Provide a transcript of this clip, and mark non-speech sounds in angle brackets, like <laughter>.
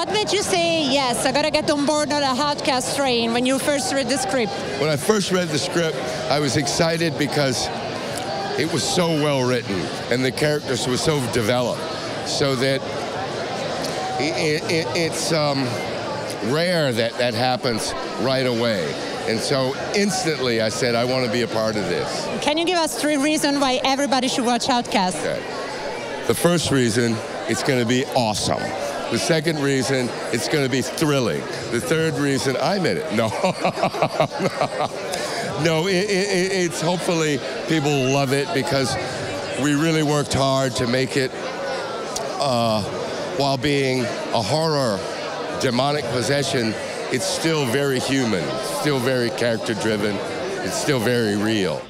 What made you say, yes, I gotta get on board on a Outcast train when you first read the script? When I first read the script, I was excited because it was so well written and the characters were so developed so that it, it, it's um, rare that that happens right away. And so instantly I said, I want to be a part of this. Can you give us three reasons why everybody should watch Outcast? Okay. The first reason, it's going to be awesome. The second reason, it's going to be thrilling. The third reason, I'm in it. No. <laughs> no, it, it, it's hopefully people love it because we really worked hard to make it uh, while being a horror demonic possession, it's still very human, still very character driven, it's still very real.